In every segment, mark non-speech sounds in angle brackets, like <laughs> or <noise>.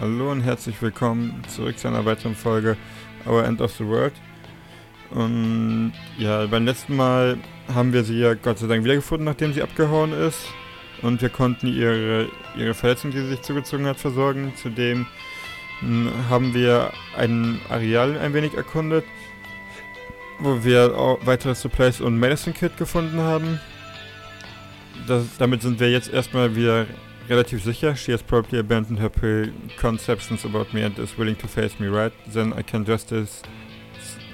Hallo und herzlich willkommen zurück zu einer weiteren Folge Our End of the World. Und ja, beim letzten Mal haben wir sie ja Gott sei Dank wiedergefunden, nachdem sie abgehauen ist. Und wir konnten ihre, ihre Verletzung, die sie sich zugezogen hat, versorgen. Zudem hm, haben wir ein Areal ein wenig erkundet, wo wir auch weitere Supplies und Medicine Kit gefunden haben. Das, damit sind wir jetzt erstmal wieder relativ sicher. She has probably abandoned her preconceptions about me and is willing to face me, right? Then I can just as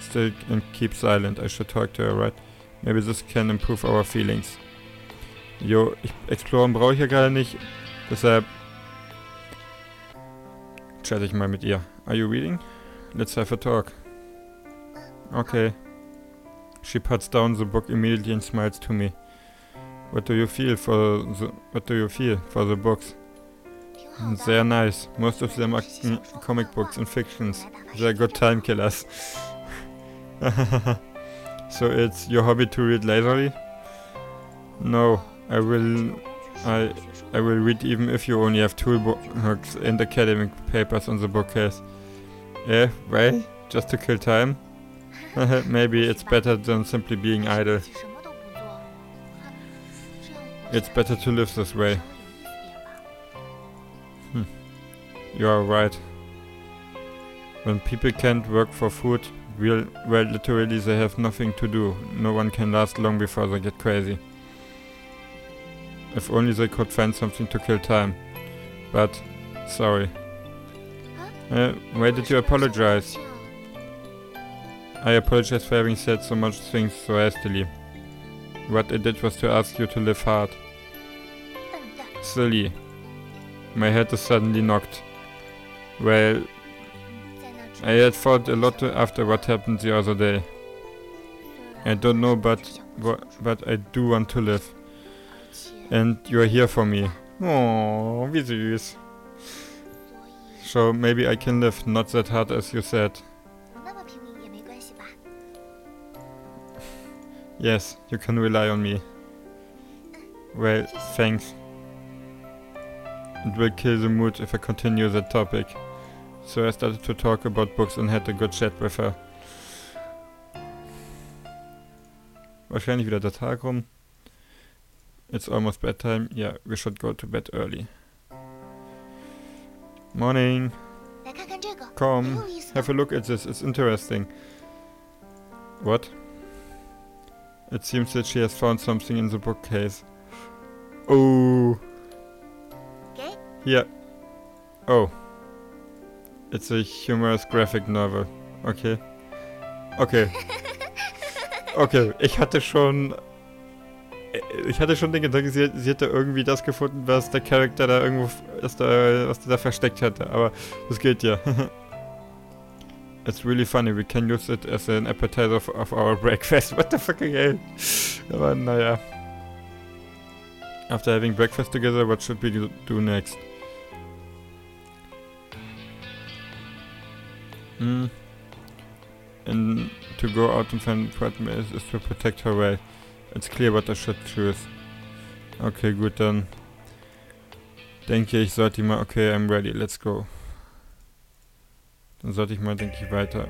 still and keep silent. I should talk to her, right? Maybe this can improve our feelings. Jo, ich exploren brauche ich ja gerade nicht. Deshalb chatte ich mal mit ihr. Are you reading? Let's have a talk. Okay. She puts down the book immediately and smiles to me. What do you feel for the What do you feel for the books? They're nice. Most of them are comic books and fictions. They're good time killers. <laughs> so it's your hobby to read leisurely? No, I will. I I will read even if you only have two toolbooks and academic papers on the bookcase. Yeah, why? Just to kill time? <laughs> Maybe it's better than simply being idle. It's better to live this way. Hm. You are right. When people can't work for food, well, well, literally they have nothing to do. No one can last long before they get crazy. If only they could find something to kill time. But, sorry. Uh, why did you apologize? I apologize for having said so much things so hastily. What I did was to ask you to live hard. Silly. My head is suddenly knocked. Well, I had thought a lot after what happened the other day. I don't know, but but I do want to live. And you are here for me. Oh, wie süß. So maybe I can live, not that hard as you said. Yes, you can rely on me. Well, thanks. It will kill the mood if I continue that topic. So I started to talk about books and had a good chat with her. Wahrscheinlich wieder der Tag rum. It's almost bedtime. Yeah, we should go to bed early. Morning. Come, have a look at this. It's interesting. What? It seems that she has found something in the bookcase. Oh. Okay. Yeah. Oh. It's a humorous graphic novel. Okay. Okay. <laughs> Okay, ich hatte schon... Ich hatte schon den Gedanken, sie, sie hätte irgendwie das gefunden, was der Charakter da irgendwo... Was, da, was der da versteckt hätte. Aber das geht ja. <laughs> It's really funny. We can use it as an appetizer of, of our breakfast. <laughs> What the fucking hell? Aber naja. After having breakfast together, what should we do next? Hmm. And to go out and find Fatma is, is to protect her way. It's clear what I should choose. Okay, gut, dann denke ich, sollte mal... Okay, I'm ready, let's go. Dann sollte ich mal, denke ich, weiter.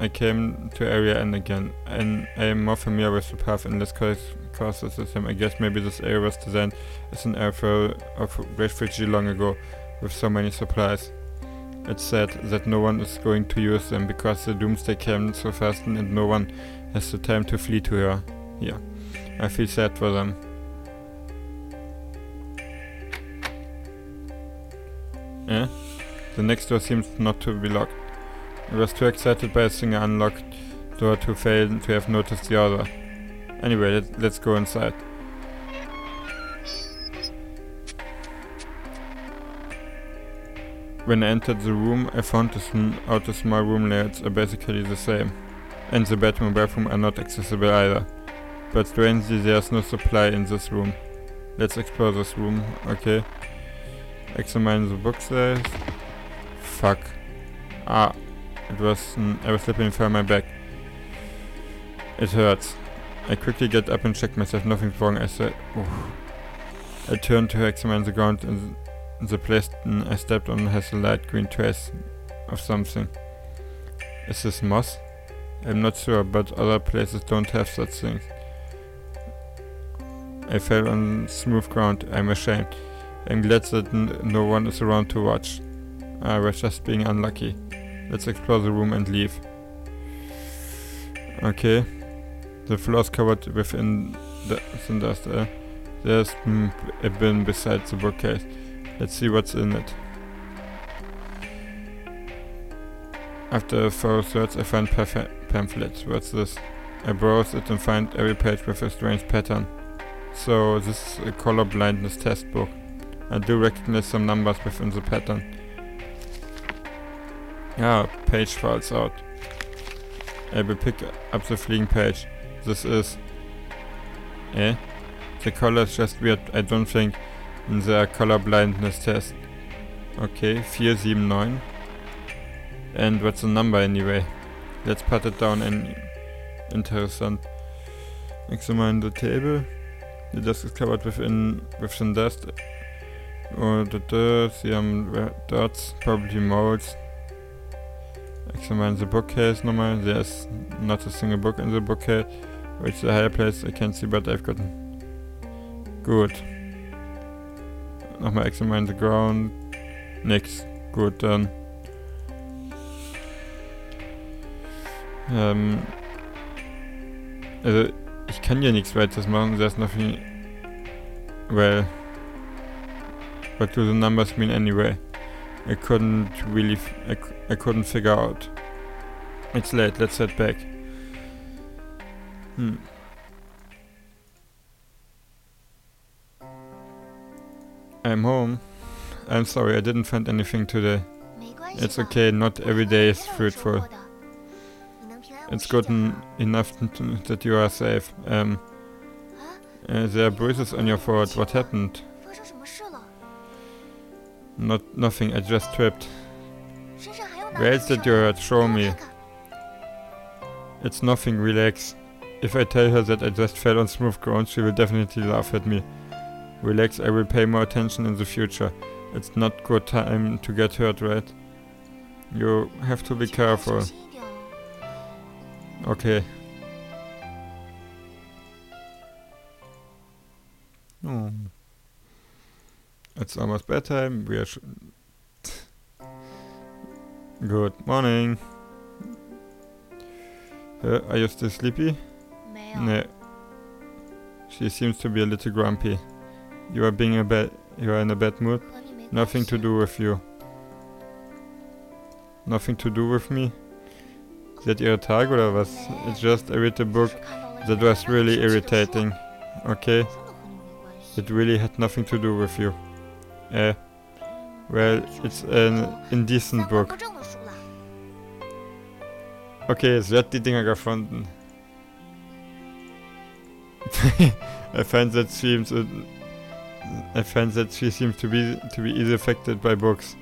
I came to area N again, and I am more familiar with the path in this course system. I guess maybe this area was designed as an airfield of refugee long ago, with so many supplies. It's said that no one is going to use them because the doomsday came so fast and no one has the time to flee to her. Yeah, I feel sad for them. Eh? The next door seems not to be locked. I was too excited by seeing single unlocked door to fail to have noticed the other. Anyway, let, let's go inside. When I entered the room, I found the small room layouts are basically the same, and the bedroom and bathroom are not accessible either. But strangely, there's no supply in this room. Let's explore this room, okay? Examine the bookshelves. Fuck. Ah, it was. Mm, I was slipping from my back. It hurts. I quickly get up and check myself. Nothing's wrong. I said. I turned to examine the ground and the place I stepped on has a light green trace of something. Is this moss? I'm not sure, but other places don't have such things. I fell on smooth ground. I'm ashamed. I'm glad that no one is around to watch. I was just being unlucky. Let's explore the room and leave. Okay. The floor is covered within the dust. Uh, there's a bin beside the bookcase. Let's see what's in it. After a thorough search, I find pamphlets. What's this? I browse it and find every page with a strange pattern. So this is a color blindness test book. I do recognize some numbers within the pattern. Yeah, page falls out. Will pick up the fleeing page. This is... Eh? The color is just weird, I don't think, in the color blindness test. Okay, 479. And what's the number anyway? Let's put it down and interessant. Examine the table. The desk is covered within within dust. Or the dirt, um, dots, probably molds. Examine the bookcase normal. There's not a single book in the bookcase. Which the higher place I can see, but I've gotten. Good. Nochmal examine the ground. Nix. Gut, dann. Ähm, also, ich kann ja nichts weiteres machen. There's nothing... Well... What do the numbers mean anyway? I couldn't really... I, I couldn't figure out. It's late, let's head back. Hmm. I'm home. I'm sorry, I didn't find anything today. It's okay, not every day is fruitful. It's good enough that you are safe. Um, uh, there are bruises on your forehead. What happened? Not nothing. I just tripped. Where is that you hurt? Show me. It's nothing. Relax. If I tell her that I just fell on smooth ground, she will definitely laugh at me. Relax. I will pay more attention in the future. It's not good time to get hurt, right? You have to be careful. Okay. Oh. It's almost bedtime. We are. Good morning. Uh, are you still sleepy? No. She seems to be a little grumpy. You are being a bad. You are in a bad mood. Nothing to do with you. Nothing to do with me. Seid ihre Tage oder was? It's just I read a book that was really irritating. Okay? It really had nothing to do with you. Uh, well, it's an indecent book. Okay, sie hat die Dinger gefunden. <laughs> I find that seems uh, I find that she seems to be to be easily affected by books.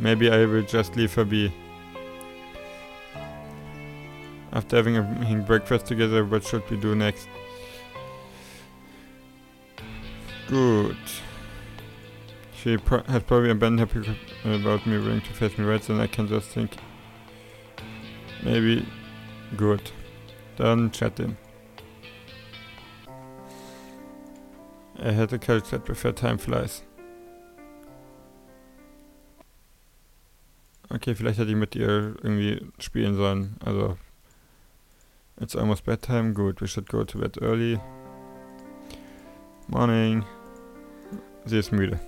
Maybe I will just leave her be. After having a breakfast together, what should we do next? Good. She pro has probably been happy about me willing to face me right, and I can just think. Maybe. Good. Dann chatting. I had a calculate before time flies. Okay, vielleicht hätte ich mit ihr irgendwie spielen sollen. Also It's almost bedtime. Good. We should go to bed early. Morning. Sie ist müde.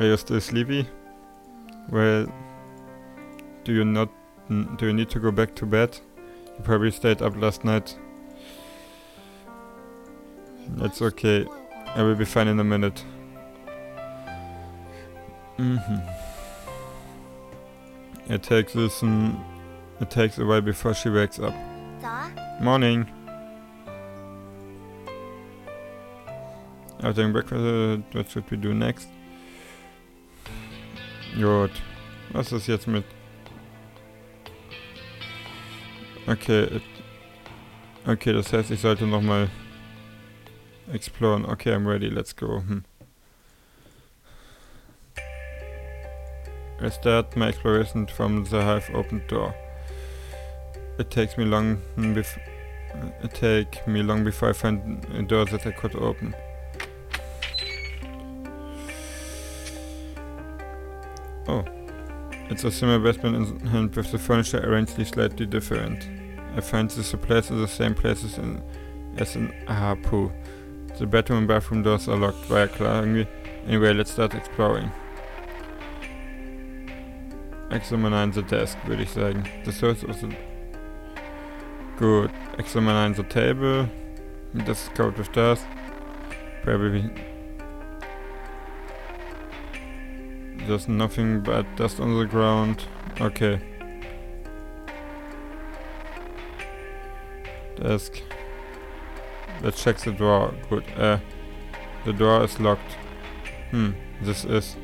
Are you still sleepy? Well, do you not? Do you need to go back to bed? You probably stayed up last night. That's okay. I will be fine in a minute. Mm-hmm. It takes this and it takes a while before she wakes up. Morning. After breakfast, uh, what should we do next? Gut. Was ist jetzt mit... Okay. Okay, das heißt, ich sollte nochmal exploren. Okay, I'm ready, let's go. Hm. I start my exploration from the half-open door. It takes me long bef it take me long before I find a door that I could open. Oh. It's a similar basement and with the furniture arranged slightly different. I find the supplies in the same places in, as in Ahapu. The bedroom and bathroom doors are locked. Klar irgendwie. Anyway, let's start exploring. Examine the desk, würde ich sagen. The source of the... Good. Examine the table. This is covered with dust. Probably... There's nothing but dust on the ground. Okay. Desk. Let's check the door. Good. Uh, the door is locked. Hmm, this is...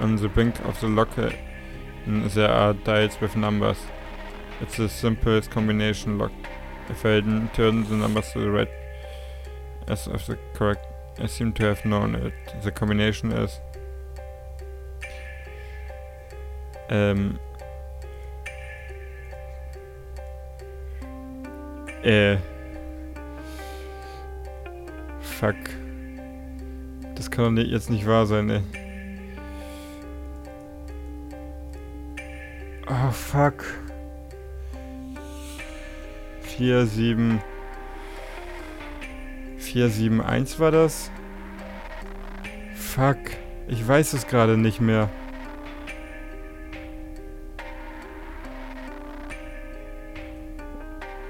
On the brink of the lock uh, there are dials with numbers. It's the simplest combination lock. If I turn the numbers to the right as of the correct... I seem to have known it. The combination is... Um, äh. Fuck. Das kann doch jetzt nicht wahr sein, ey. Oh, fuck. 4, 7... 4, 7, 1 war das? Fuck. Ich weiß es gerade nicht mehr.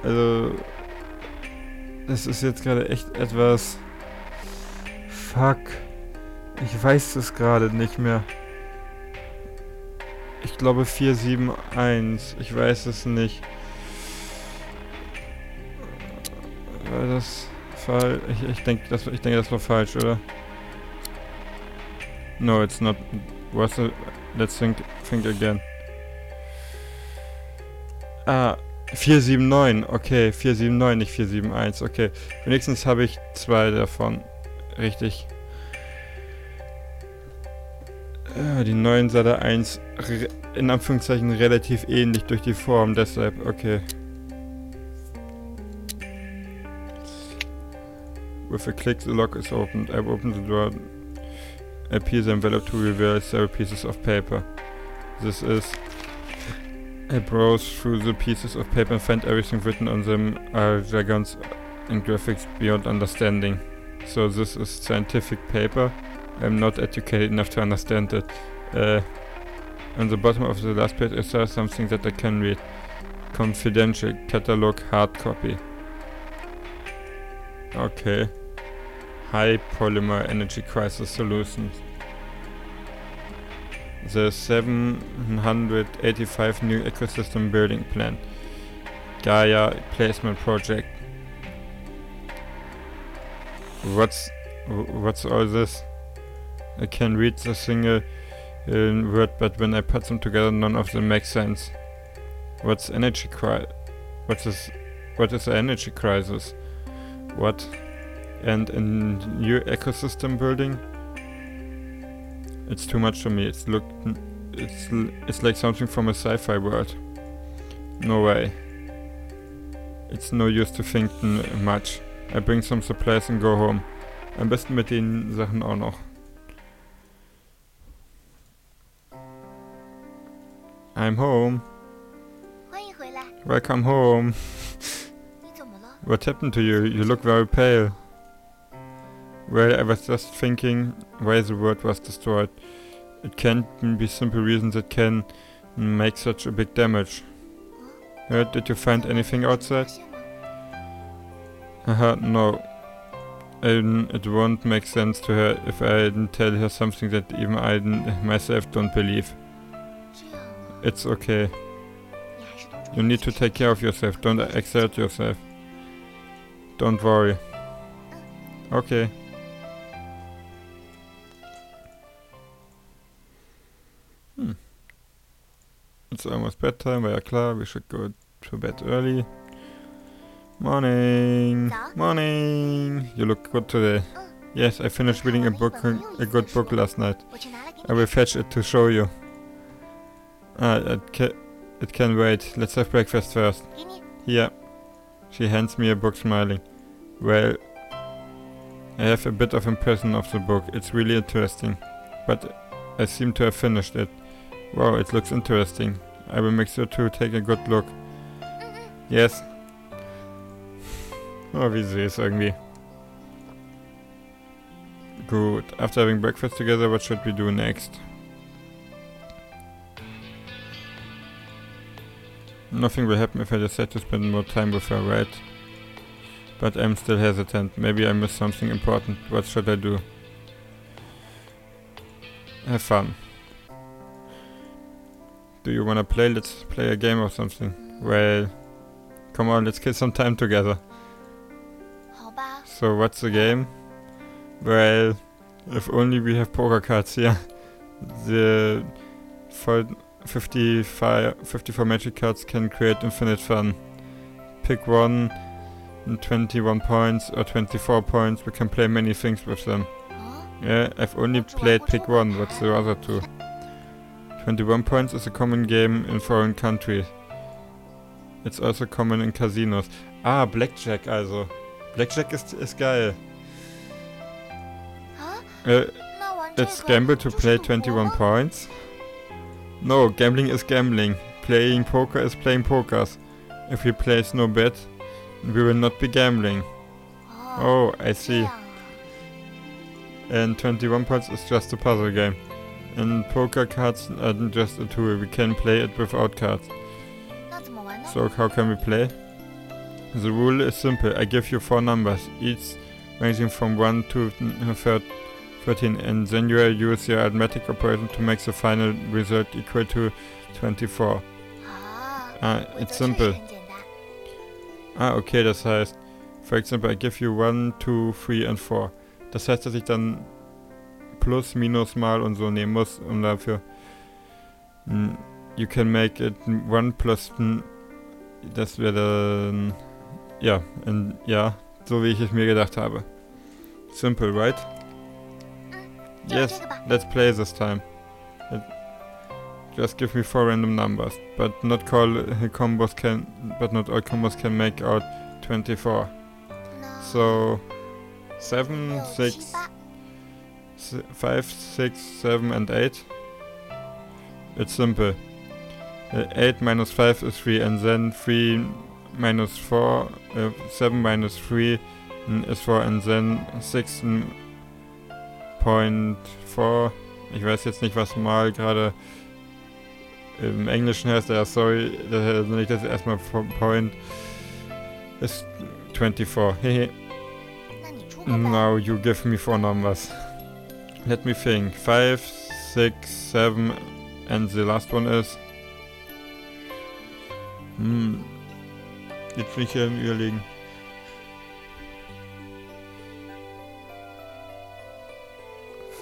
Also... Das ist jetzt gerade echt etwas... Fuck. Ich weiß es gerade nicht mehr. Ich glaube 471. Ich weiß es nicht. War das falsch? Ich, ich denke, das, ich denke, das war falsch, oder? No, it's not. Was? Let's think, think again. Ah, 479. Okay, 479, nicht 471. Okay. Wenigstens habe ich zwei davon. Richtig. Ja, die neuen Sada 1 in Anführungszeichen relativ ähnlich durch die Form, deshalb, okay. With a click the lock is opened. I've opened the door. A piece envelope to reveal several pieces of paper. This is... I browse through the pieces of paper and find everything written on them are jargons and graphics beyond understanding. So this is scientific paper. I'm not educated enough to understand it. Uh, on the bottom of the last page I saw something that I can read. Confidential catalog hard copy. Okay. High polymer energy crisis solutions. The 785 new ecosystem building plan. Gaia placement project. What's what's all this? I can read the single uh, word, but when I put them together, none of them make sense. What's energy cri- What is what is the energy crisis? What? And a new ecosystem building? It's too much for me. It's look, it's it's like something from a sci-fi world. No way. It's no use to think much. I bring some supplies and go home. Am besten mit den Sachen auch noch. I'm home. Welcome home. what happened to you? You look very pale. Well, I was just thinking why the world was destroyed. It can't be simple reasons that can make such a big damage. Uh, did you find anything outside? Haha, no. Um, it won't make sense to her if I tell her something that even I myself don't believe. It's okay. You need to take care of yourself, don't exert yourself. Don't worry. Okay. it's almost bedtime, war ja klar, we should go to bed early. Morning! Morning! You look good today. Yes, I finished reading a book, a good book last night. I will fetch it to show you. Ah, it, ca it can wait. Let's have breakfast first. Here. She hands me a book smiling. Well, I have a bit of impression of the book. It's really interesting. But I seem to have finished it. Wow, it looks interesting. I will make sure to take a good look. Yes. Oh, wie süß irgendwie. Good. After having breakfast together, what should we do next? Nothing will happen if I decide to spend more time with her, right? But I'm still hesitant. Maybe I missed something important. What should I do? Have fun do you wanna play? Let's play a game or something. Well, come on, let's kill some time together. So what's the game? Well, if only we have poker cards here. The 55, 54 magic cards can create infinite fun. Pick one, 21 points or 24 points, we can play many things with them. Yeah, I've only played pick one, what's the other two? 21 Points is a common game in foreign countries. It's also common in casinos. Ah, Blackjack also. Blackjack ist, ist geil. Uh, it's gamble to play 21 points. No, gambling is gambling. Playing poker is playing pokers. If we place no bet, we will not be gambling. Oh, oh I see. And 21 points is just a puzzle game. And poker cards are just a tool. We can play it without cards. So how can we play? The rule is simple. I give you four numbers, each ranging from 1 to 13, and then you use your arithmetic operation to make the final result equal to 24. Ah, it's simple. Ah, okay, That's heißt, for example, I give you 1, 2, 3 and 4. Das heißt, dass ich dann plus, minus mal und so nehmen muss, um dafür. Hm, you can make it one plus. Hm, das wäre dann. Ja, in, ja, so wie ich es mir gedacht habe. Simple, right? Mm, yes, let's play this time. Just give me four random numbers, but not all combos can, but not all combos can make out 24. So, 7, 6, 5, 6, 7 and 8? It's simple. Uh, 8 minus 5 is 3 and then 3 minus 4, uh, 7 minus 3 mm, is 4 and then 16.4. Mm, ich weiß jetzt nicht, was mal gerade im Englischen heißt, ja, sorry, das nenne ich das erstmal Point ist 24. Now you give me four numbers. Let me think. Five, six, seven, and the last one is. Hm. Jetzt bin ich hier im Überlegen.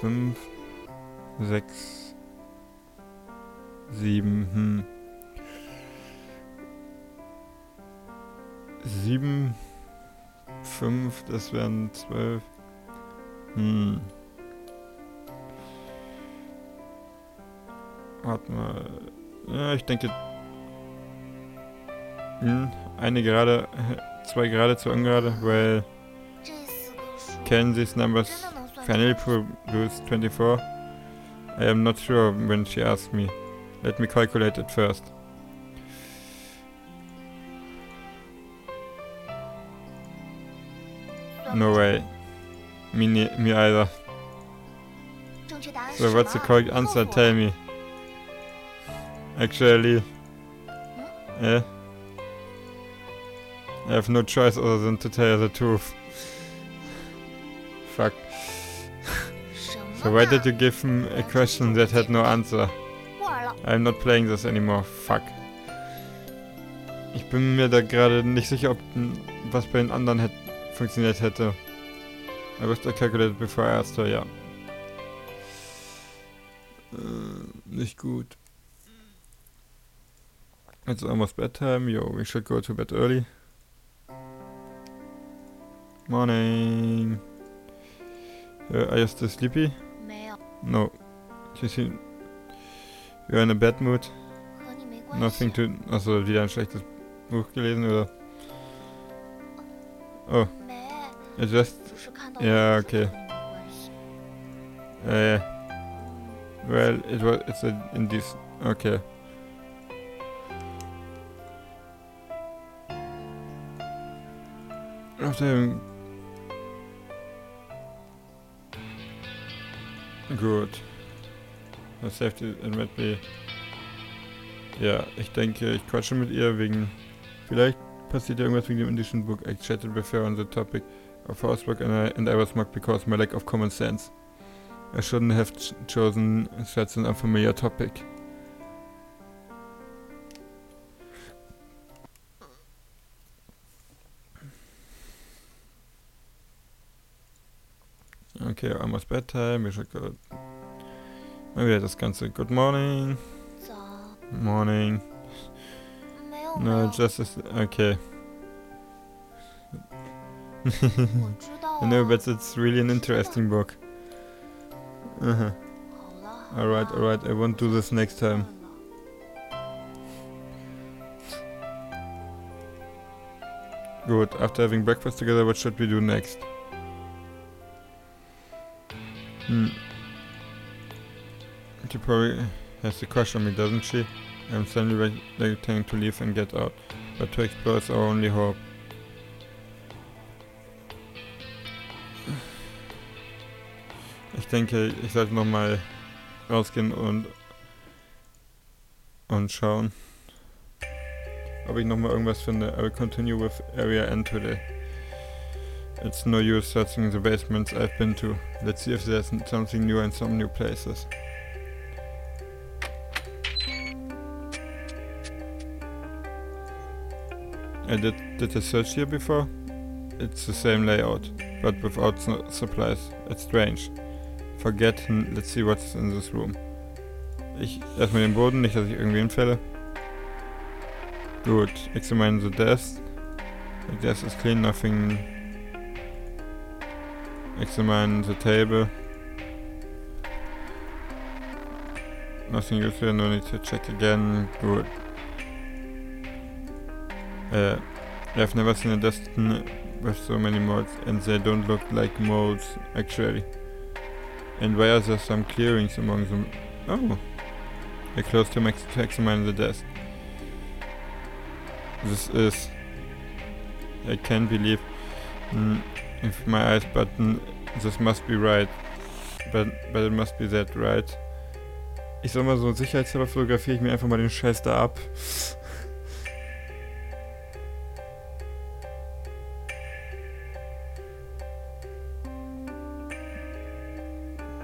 Fünf, sechs, sieben, hm. Sieben, fünf, das wären zwölf. Hm. Warte mal. Ja, ich denke. Hm, eine gerade, <laughs> zwei gerade, zwei ungerade, weil. Kenzie's numbers finally produce 24. I am not sure when she asked me. Let me calculate it first. No way. Me, ne, me either. So what's the correct answer? Tell me. Actually. Yeah. I have no choice other than to tell you the truth. Fuck. so why did you give him a question that had no answer? I'm not playing this anymore. Fuck. Ich bin mir da gerade nicht sicher, ob was bei den anderen hätt, funktioniert hätte. I was calculated before I asked her, ja. Äh, nicht gut. It's almost bedtime. Yo, we should go to bed early. Morning. Uh, are you still sleepy? No. You seem... You're in a bad mood. Nothing to... Also, wieder ein schlechtes Buch gelesen, oder? Oh. I just... Yeah, okay. Uh, well, it was... It's a, in this... Okay. Having... Gut. Das Safety admittedly... Ja, ich denke, ich quatsche mit ihr wegen... Vielleicht passiert irgendwas wegen dem indischen Book. I chatted with her on the topic of housework and I, and I was mocked because my lack of common sense. I shouldn't have ch chosen such an unfamiliar topic. okay, almost bedtime. We should go. Maybe I just can say good morning. Morning. No, just as, okay. <laughs> I know, but it's really an interesting book. Uh -huh. Alright, alright, I won't do this next time. Good, after having breakfast together, what should we do next? Hmm. She probably has a crush on me, doesn't she? I'm suddenly ready to leave and get out. But to explore is our only hope. Ich denke, ich sollte nochmal rausgehen und und schauen, ob ich nochmal irgendwas finde. I will continue with Area N today. It's no use searching the basements I've been to. Let's see if there's something new in some new places. I did, did a search here before. It's the same layout, but without su- supplies. It's strange. Forget, hm, let's see what's in this room. Ich erstmal den Boden, nicht, dass ich irgendwie hinfälle. Gut, examine the desk. The desk is clean, nothing. Examine the table. Nothing useful, no need to check again. Good. Uh, I've never seen a desk with so many molds, and they don't look like molds, actually. And why are there some clearings among them? Oh. I close him ex- to examine the desk. This is. I can't believe. Mm, if my eyes button. This must be right. But, but it must be that, right? Ich sag mal so, sicherheitshalber fotografiere ich mir einfach mal den Scheiß da ab.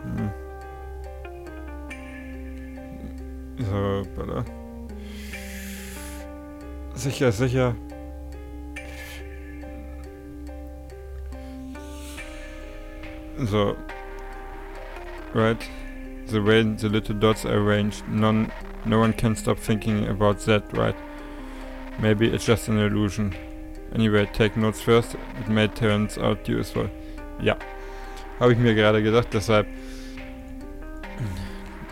Hm. So. Sicher, sicher. So. Right. The way the little dots are arranged, none, no one can stop thinking about that, right? Maybe it's just an illusion. Anyway, take notes first. It may turn out useful. Ja. Habe ich mir gerade gedacht, deshalb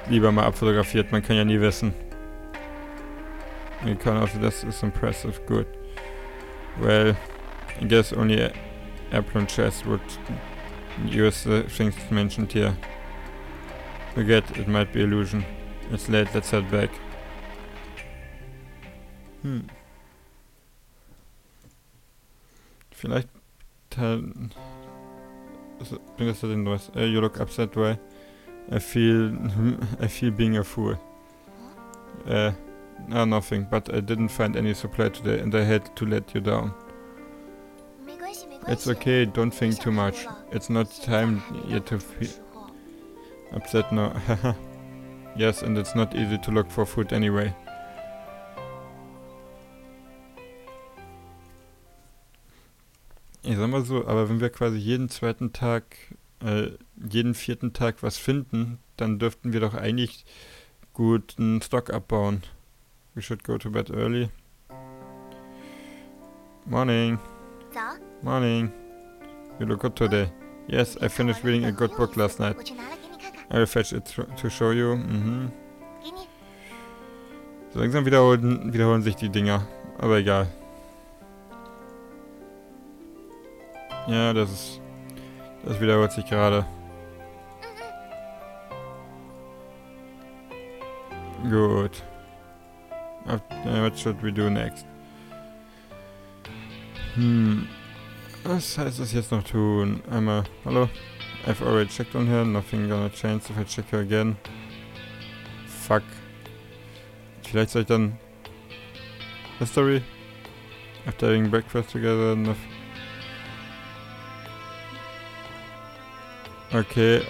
lieber mal abfotografiert, man kann ja nie wissen. You can also, this is impressive, good. Well, I guess only Apple and Chess would use the things mentioned here. Forget, it might be illusion. It's late, let's head back. Hm. Vielleicht. Uh, you look upset, why? I feel <laughs> I feel being a fool. Uh, no, nothing. But I didn't find any supply today, and I had to let you down. It's okay, don't think too much. It's not time yet to feel upset now. <laughs> yes, and it's not easy to look for food anyway. Ich sag mal so, aber wenn wir quasi jeden zweiten Tag, äh, jeden vierten Tag was finden, dann dürften wir doch eigentlich gut einen Stock abbauen. We should go to bed early. Morning. 早。Morning. You look good today. Yes, I finished reading a good book last night. I will fetch it to show you. Mhm. So langsam wiederholen, wiederholen sich die Dinger. Aber egal. Ja, das ist... Das wiederholt sich gerade. Gut. Äh, what should we do next? Hm. Was heißt das jetzt noch tun? Einmal, hallo? I've already checked on her, nothing gonna change if I check her again. Fuck. Vielleicht soll ich dann... History? After having breakfast together, nothing... Okay.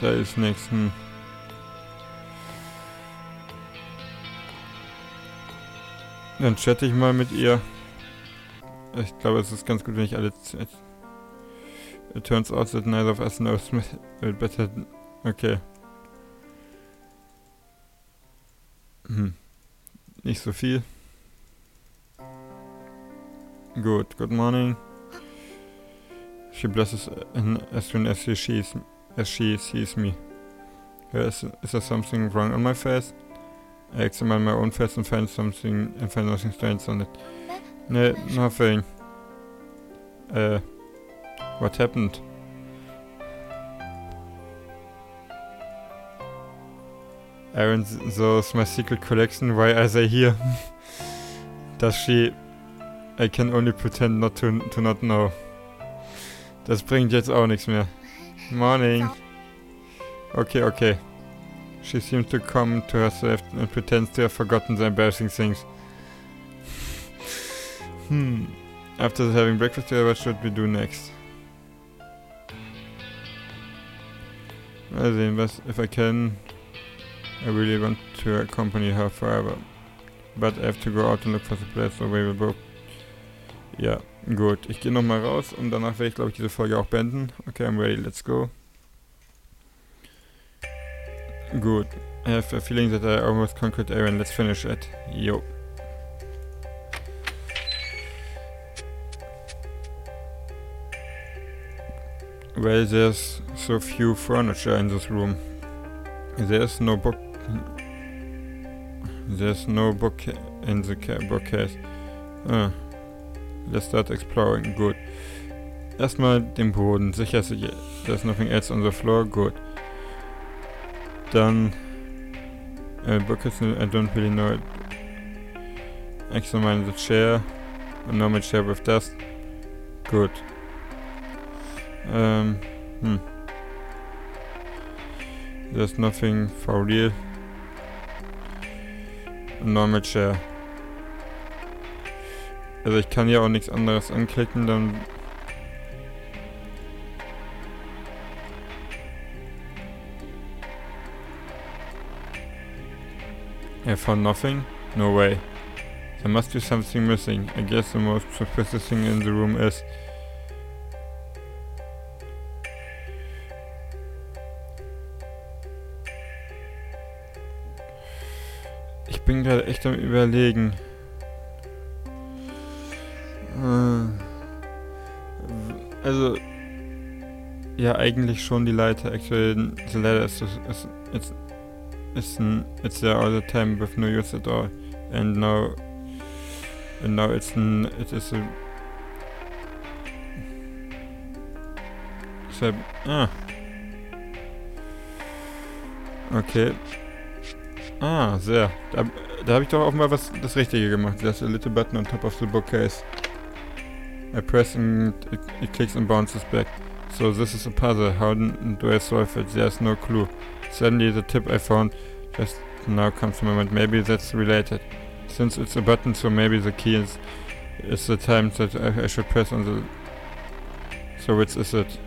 Da ist nichts. Hm. Dann chatte ich mal mit ihr. Ich glaube, es ist ganz gut, wenn ich alle... It turns out that neither of us knows <laughs> better... Okay. Hm. Nicht so viel. Good. Good morning. She blushes as soon as she sees, as she sees me. Is, is there something wrong on my face? I examine my own face and find something and find nothing strange on it. No, nothing. Uh, what happened? Aaron, is my secret collection. Why are they here? <laughs> Does she? I can only pretend not to to not know. Das bringt jetzt auch nichts mehr. Morning. Okay, okay. She seems to come to herself and pretends to have forgotten the embarrassing things. hmm. After having breakfast together, what should we do next? Was, if I can. I really want to accompany her forever. But I have to go out and look for the place where we will book. Ja, gut. Ich gehe nochmal raus und danach werde ich, glaube ich, diese Folge auch beenden. Okay, I'm ready. Let's go. Gut. I have a feeling that I almost conquered Aaron. Let's finish it. Yo. Well, there's so few furniture in this room. There's no book. There's no book in the bookcase. Ah. Let's start exploring. Good. Erstmal den Boden. Sicher, sicher. There's nothing else on the floor. Gut. Dann. Uh, buckets, I don't really know it. Examine the chair. A normal chair with dust. Good. Um, hmm. There's nothing for real. A normal chair. Also ich kann hier auch nichts anderes anklicken, dann... I found nothing? No way. There must be something missing. I guess the most suspicious thing in the room is... Ich bin gerade echt am überlegen. Also, ja, eigentlich schon die Leiter. Actually, the ladder is, is it's it's it's there all the time with no use at all, and now and now it's it is a so, ah okay ah sehr da, da habe ich doch auch was das Richtige gemacht. There's a little button on top of the bookcase. I press and it, it clicks and bounces back. So this is a puzzle. How do I solve it? There's no clue. Suddenly the tip I found just now comes to my mind. Maybe that's related. Since it's a button, so maybe the key is, is the time that I, I should press on the... So which is it?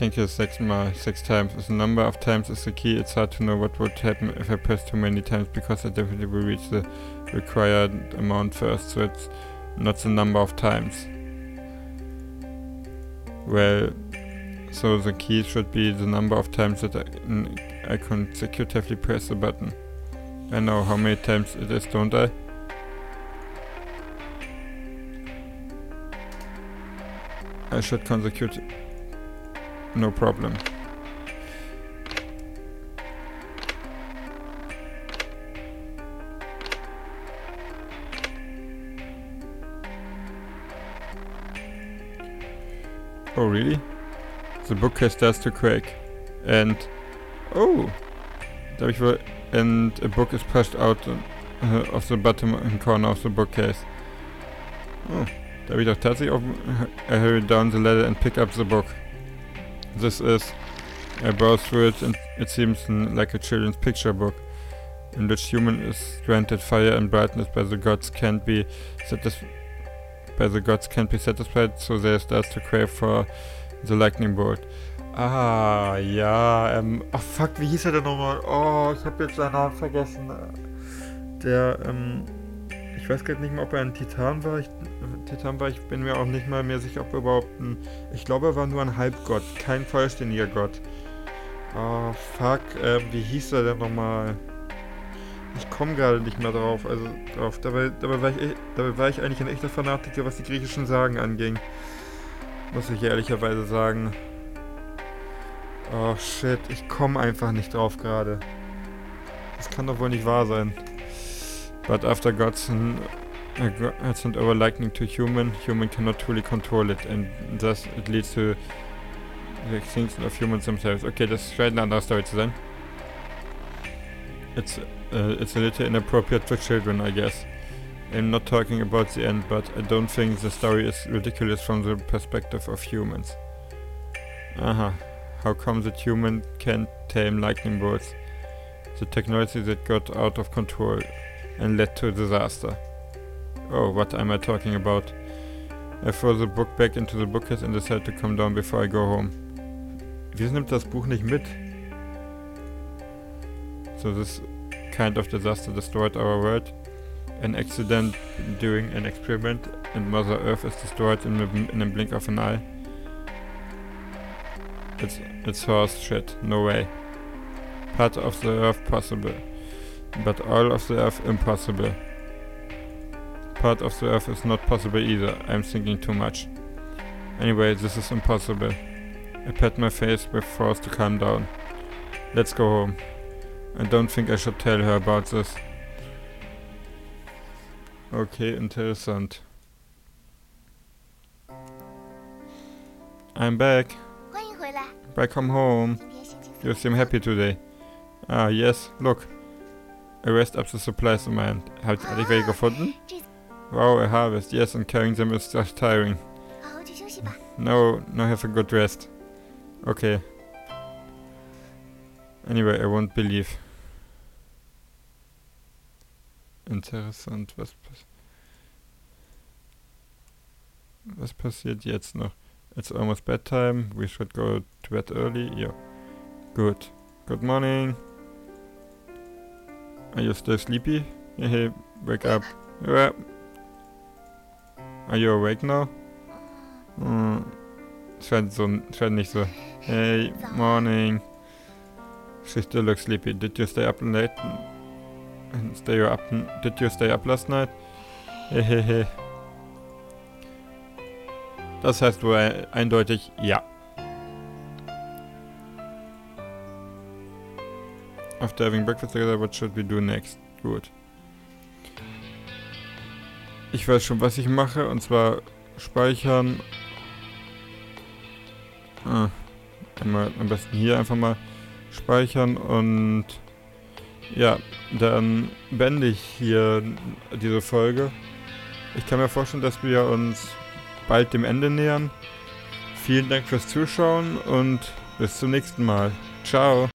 Think it's six, times. As the number of times is the key, it's hard to know what would happen if I press too many times because I definitely will reach the required amount first, so it's not the number of times. Well, so the key should be the number of times that I, I consecutively press the button. I know how many times it is, don't I? I should consecute. No problem. Oh, really? The bookcase starts to crack. And... Oh! And a book is pushed out uh, of the bottom corner of the bookcase. Oh, da habe. I hurry down the ladder and pick up the book. This is... I browse through it and it seems like a children's picture book in which human is granted fire and brightness by the gods can't be satisfied by the gods can't be satisfied, so they start to crave for the lightning bolt. Ah, ja, ähm, ach fuck, wie hieß er denn nochmal? Oh, ich habe jetzt seinen Namen vergessen. Der, ähm, ich weiß gerade nicht mehr, ob er ein Titan war. Ich, Titan war, ich bin mir auch nicht mal mehr sicher, ob er überhaupt ein, ich glaube, er war nur ein Halbgott, kein vollständiger Gott. Oh, fuck, ähm, wie hieß er denn nochmal? Ich komme gerade nicht mehr drauf, also drauf. Dabei, dabei, war ich, dabei war ich eigentlich ein echter Fanatiker, was die griechischen Sagen anging. Muss ich ehrlicherweise sagen. Oh shit, ich komme einfach nicht drauf gerade. Das kann doch wohl nicht wahr sein. But after gods and, uh, sent over lightning to human, human cannot truly control it and thus it leads to the extinction of humans themselves. Okay, scheint eine andere Story sein. It's uh, it's a little inappropriate for children, I guess. I'm not talking about the end, but I don't think the story is ridiculous from the perspective of humans. Aha, how come that human can't tame lightning bolts? The technology that got out of control and led to a disaster. Oh, what am I talking about? I throw the book back into the bookcase and decide to come down before I go home. Wieso nimmt das Buch nicht mit? So this kind of disaster destroyed our world. An accident during an experiment and Mother Earth is destroyed in, a, in a blink of an eye. It's, it's horse shit, no way. Part of the Earth possible, but all of the earth impossible. Part of the earth is not possible either, I'm thinking too much. Anyway, this is impossible. I pat my face with force to calm down. Let's go home. I don't think I should tell her about this. Okay, interessant. I'm back. Back home. You seem happy today. Ah, yes, look. A rest up the supplies in my Habt ihr welche gefunden? Wow, a harvest. Yes, and carrying them is just tiring. No, no, have a good rest. Okay. Anyway, I won't believe. Interessant, was passiert. Was passiert jetzt noch? It's almost bedtime. We should go to bed early. Yeah. Good. Good morning. Are you still sleepy? Hey, wake up. Are you awake now? Hm. Scheint so, scheint nicht so. Hey, morning. She still looks sleepy. Did you stay up late? Stay up? Did you stay up last night? Hehehe. Das heißt wohl eindeutig ja. After having breakfast together, what should we do next? Gut. Ich weiß schon, was ich mache, und zwar speichern. Ah, am besten hier einfach mal speichern und ja, dann beende ich hier diese Folge. Ich kann mir vorstellen, dass wir uns bald dem Ende nähern. Vielen Dank fürs Zuschauen und bis zum nächsten Mal. Ciao.